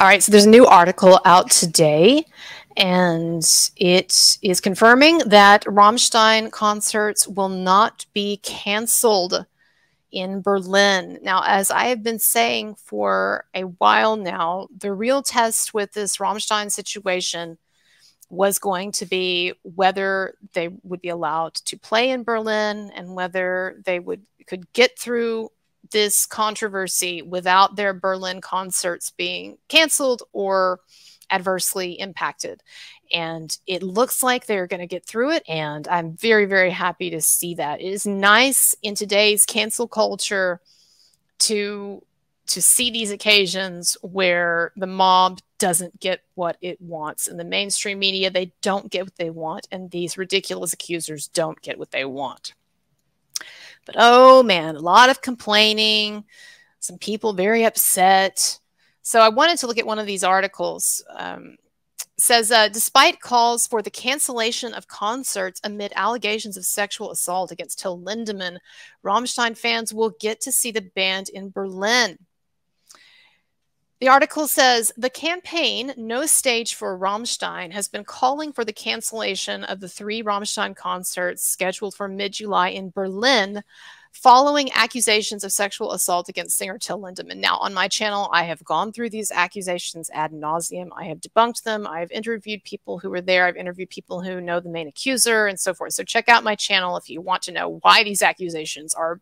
All right, so there's a new article out today, and it is confirming that Rammstein concerts will not be canceled in Berlin. Now, as I have been saying for a while now, the real test with this Rammstein situation was going to be whether they would be allowed to play in Berlin and whether they would could get through this controversy without their Berlin concerts being canceled or adversely impacted. And it looks like they're going to get through it. And I'm very, very happy to see that. It is nice in today's cancel culture to to see these occasions where the mob doesn't get what it wants and the mainstream media they don't get what they want and these ridiculous accusers don't get what they want but oh man, a lot of complaining, some people very upset. So I wanted to look at one of these articles. Um, says uh, despite calls for the cancellation of concerts amid allegations of sexual assault against Till Lindemann, Rammstein fans will get to see the band in Berlin. The article says the campaign No Stage for Rammstein has been calling for the cancellation of the three Rammstein concerts scheduled for mid July in Berlin following accusations of sexual assault against singer Till Lindemann. Now, on my channel, I have gone through these accusations ad nauseum. I have debunked them. I have interviewed people who were there. I've interviewed people who know the main accuser and so forth. So check out my channel if you want to know why these accusations are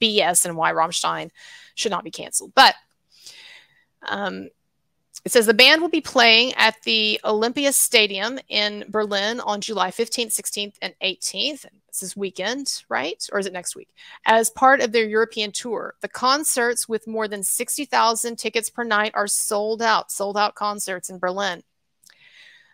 BS and why Rammstein should not be canceled. But um, it says the band will be playing at the Olympia Stadium in Berlin on July 15th, 16th, and 18th. This is weekend, right? Or is it next week? As part of their European tour. The concerts with more than 60,000 tickets per night are sold out, sold out concerts in Berlin.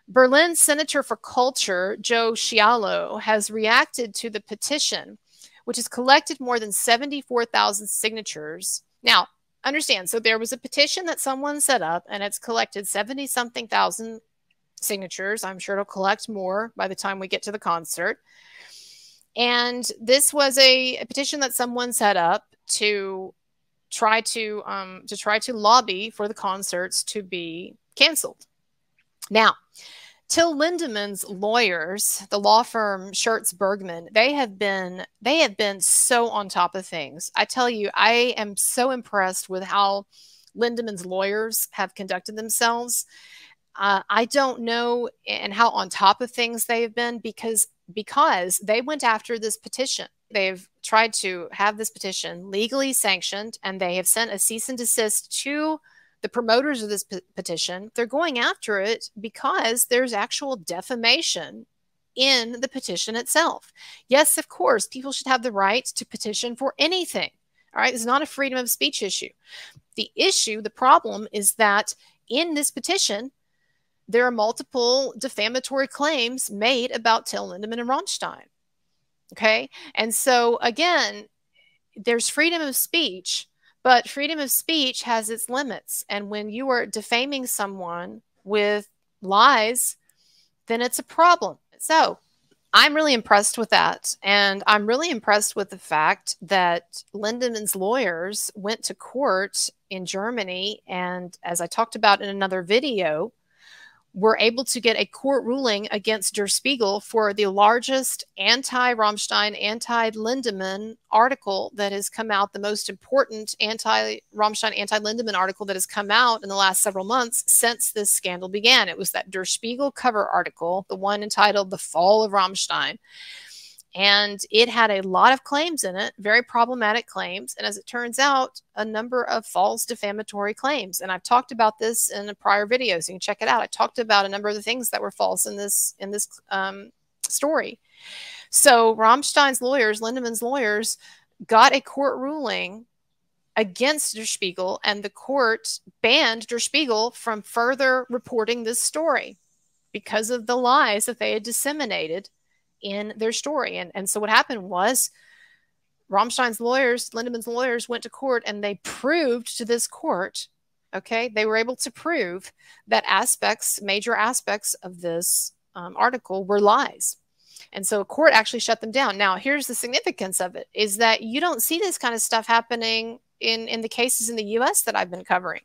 Berlin Senator for Culture, Joe Chialo, has reacted to the petition, which has collected more than 74,000 signatures. Now, understand. So there was a petition that someone set up and it's collected 70 something thousand signatures. I'm sure it'll collect more by the time we get to the concert. And this was a, a petition that someone set up to try to um, to try to lobby for the concerts to be canceled. Now, Till Lindemann's lawyers, the law firm Schertz Bergmann, they have been they have been so on top of things. I tell you, I am so impressed with how Lindemann's lawyers have conducted themselves. Uh, I don't know and how on top of things they have been because because they went after this petition. They've tried to have this petition legally sanctioned, and they have sent a cease and desist to the promoters of this petition, they're going after it because there's actual defamation in the petition itself. Yes, of course, people should have the right to petition for anything. All right, it's not a freedom of speech issue. The issue, the problem is that in this petition, there are multiple defamatory claims made about Till Lindemann and Rammstein. Okay, and so again, there's freedom of speech, but freedom of speech has its limits. And when you are defaming someone with lies, then it's a problem. So I'm really impressed with that. And I'm really impressed with the fact that Lindemann's lawyers went to court in Germany. And as I talked about in another video, were able to get a court ruling against Der Spiegel for the largest anti Rammstein, anti Lindemann article that has come out, the most important anti Rammstein, anti Lindemann article that has come out in the last several months since this scandal began. It was that Der Spiegel cover article, the one entitled The Fall of Rammstein. And it had a lot of claims in it, very problematic claims. And as it turns out, a number of false defamatory claims. And I've talked about this in a prior video, so you can check it out. I talked about a number of the things that were false in this in this um, story. So Rammstein's lawyers, Lindemann's lawyers, got a court ruling against Der Spiegel, and the court banned Der Spiegel from further reporting this story because of the lies that they had disseminated in their story. And, and so what happened was Rammstein's lawyers, Lindemann's lawyers went to court and they proved to this court, okay, they were able to prove that aspects, major aspects of this um, article were lies. And so a court actually shut them down. Now, here's the significance of it is that you don't see this kind of stuff happening in, in the cases in the US that I've been covering.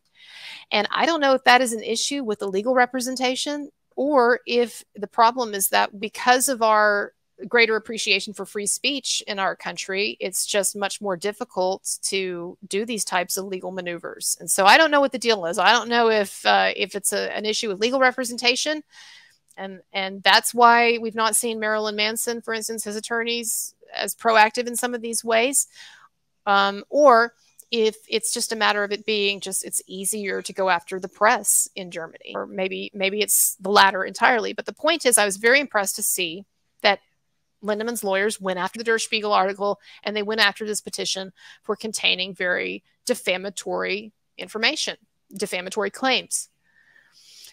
And I don't know if that is an issue with the legal representation or if the problem is that because of our greater appreciation for free speech in our country, it's just much more difficult to do these types of legal maneuvers. And so I don't know what the deal is. I don't know if uh, if it's a, an issue with legal representation, and and that's why we've not seen Marilyn Manson, for instance, his attorneys as proactive in some of these ways, um, or if it's just a matter of it being just it's easier to go after the press in Germany, or maybe maybe it's the latter entirely. But the point is, I was very impressed to see that Lindemann's lawyers went after the Der Spiegel article and they went after this petition for containing very defamatory information, defamatory claims.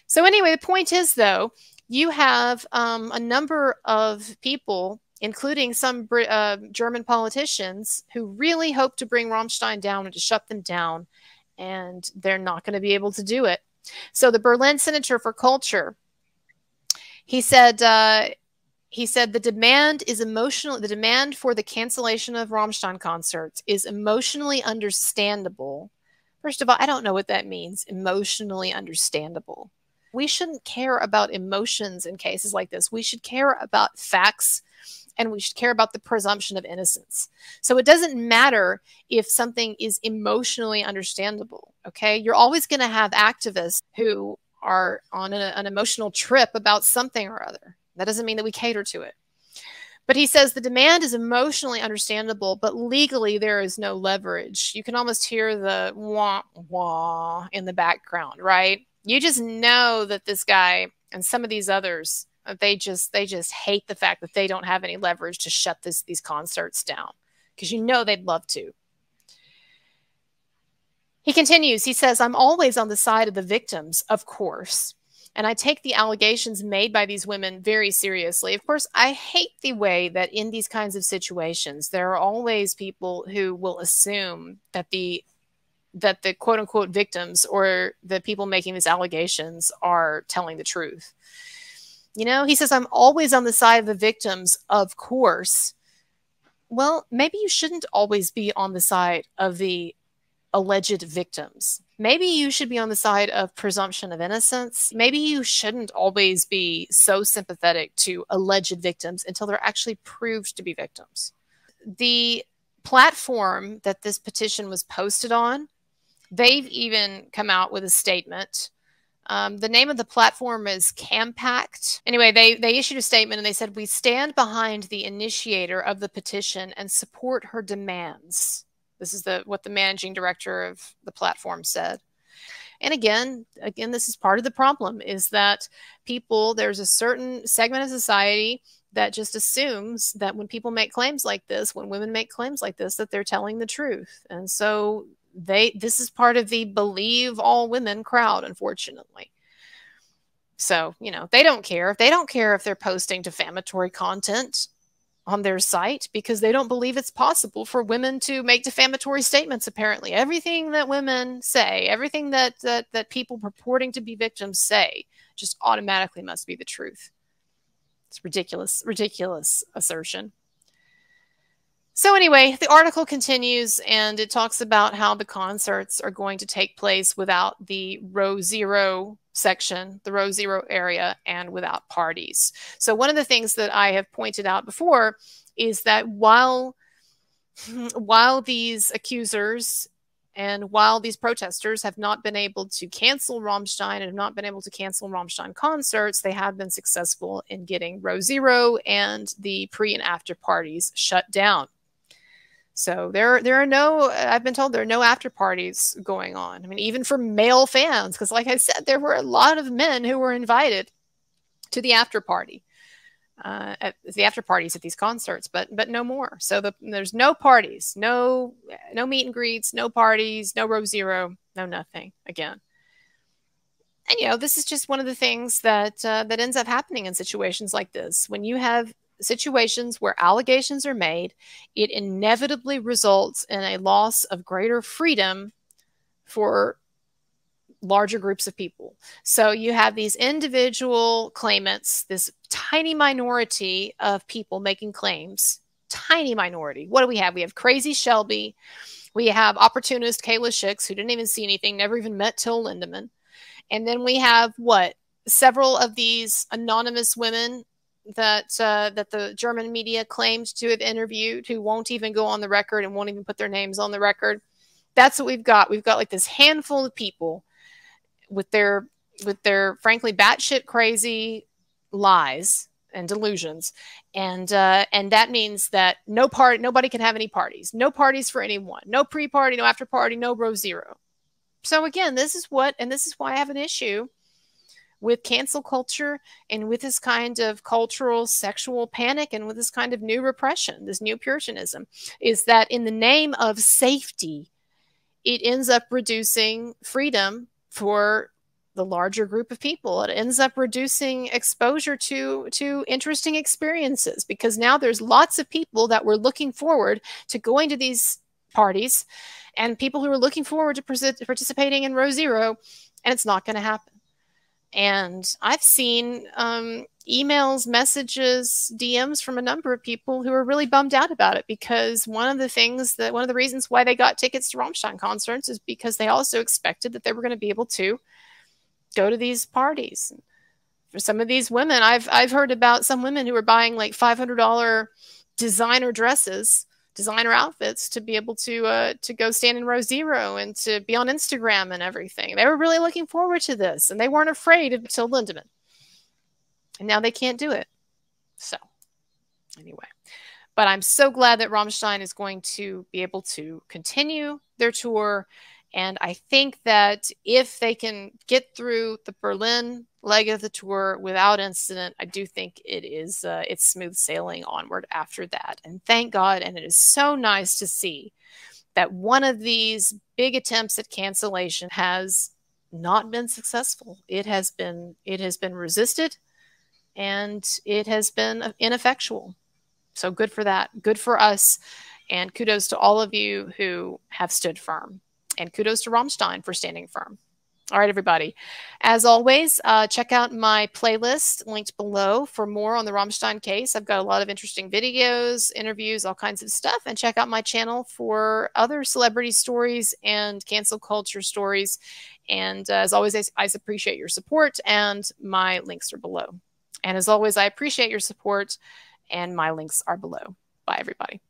So, anyway, the point is, though, you have um, a number of people, including some uh, German politicians, who really hope to bring Rammstein down and to shut them down, and they're not going to be able to do it. So, the Berlin Senator for Culture, he said, uh, he said the demand is emotional the demand for the cancellation of Rammstein concerts is emotionally understandable. First of all, I don't know what that means, emotionally understandable. We shouldn't care about emotions in cases like this. We should care about facts and we should care about the presumption of innocence. So it doesn't matter if something is emotionally understandable, okay? You're always going to have activists who are on a, an emotional trip about something or other. That doesn't mean that we cater to it. But he says the demand is emotionally understandable, but legally there is no leverage. You can almost hear the wah wah in the background, right? You just know that this guy and some of these others, they just they just hate the fact that they don't have any leverage to shut this these concerts down because you know they'd love to. He continues, he says, I'm always on the side of the victims, of course. And I take the allegations made by these women very seriously. Of course, I hate the way that in these kinds of situations, there are always people who will assume that the that the quote unquote victims or the people making these allegations are telling the truth. You know, he says, I'm always on the side of the victims, of course. Well, maybe you shouldn't always be on the side of the alleged victims. Maybe you should be on the side of presumption of innocence. Maybe you shouldn't always be so sympathetic to alleged victims until they're actually proved to be victims. The platform that this petition was posted on, they've even come out with a statement. Um, the name of the platform is Campact. Anyway, they, they issued a statement and they said, We stand behind the initiator of the petition and support her demands. This is the what the managing director of the platform said. And again, again, this is part of the problem is that people, there's a certain segment of society that just assumes that when people make claims like this, when women make claims like this, that they're telling the truth. And so they this is part of the believe all women crowd, unfortunately. So, you know, they don't care. They don't care if they're posting defamatory content on their site because they don't believe it's possible for women to make defamatory statements apparently everything that women say everything that that, that people purporting to be victims say just automatically must be the truth it's ridiculous ridiculous assertion so anyway the article continues and it talks about how the concerts are going to take place without the row zero section, the row zero area, and without parties. So one of the things that I have pointed out before is that while while these accusers and while these protesters have not been able to cancel Rammstein and have not been able to cancel Rammstein concerts, they have been successful in getting row zero and the pre and after parties shut down. So there, there are no. I've been told there are no after parties going on. I mean, even for male fans, because like I said, there were a lot of men who were invited to the after party, uh, at the after parties at these concerts, but but no more. So the, there's no parties, no no meet and greets, no parties, no row zero, no nothing again. And you know, this is just one of the things that uh, that ends up happening in situations like this when you have situations where allegations are made, it inevitably results in a loss of greater freedom for larger groups of people. So you have these individual claimants, this tiny minority of people making claims, tiny minority. What do we have? We have Crazy Shelby. We have opportunist Kayla Shyx, who didn't even see anything, never even met Till Lindemann. And then we have what? Several of these anonymous women that uh, that the German media claimed to have interviewed who won't even go on the record and won't even put their names on the record. That's what we've got. We've got like this handful of people with their with their frankly batshit crazy lies and delusions, and uh, and that means that no part, nobody can have any parties, no parties for anyone, no pre-party, no after party, no row zero. So again, this is what, and this is why I have an issue with cancel culture and with this kind of cultural sexual panic and with this kind of new repression, this new Puritanism, is that in the name of safety, it ends up reducing freedom for the larger group of people. It ends up reducing exposure to to interesting experiences because now there's lots of people that were looking forward to going to these parties and people who are looking forward to participating in row zero and it's not going to happen and I've seen um, emails, messages, DMs from a number of people who are really bummed out about it because one of the things that one of the reasons why they got tickets to Rammstein concerts is because they also expected that they were going to be able to go to these parties. For some of these women, I've I've heard about some women who were buying like five hundred dollar designer dresses designer outfits to be able to uh, to go stand in row zero and to be on Instagram and everything. They were really looking forward to this, and they weren't afraid of Till Lindemann. And now they can't do it. So, anyway, but I'm so glad that Rammstein is going to be able to continue their tour. And I think that if they can get through the Berlin leg of the tour without incident. I do think it is uh, it's smooth sailing onward after that. And thank God. And it is so nice to see that one of these big attempts at cancellation has not been successful. It has been it has been resisted and it has been ineffectual. So good for that. Good for us. And kudos to all of you who have stood firm. And kudos to Rammstein for standing firm. All right, everybody. As always, uh, check out my playlist linked below for more on the Rammstein case. I've got a lot of interesting videos, interviews, all kinds of stuff. And check out my channel for other celebrity stories and cancel culture stories. And uh, as always, I, I appreciate your support, and my links are below. And as always, I appreciate your support, and my links are below. Bye, everybody.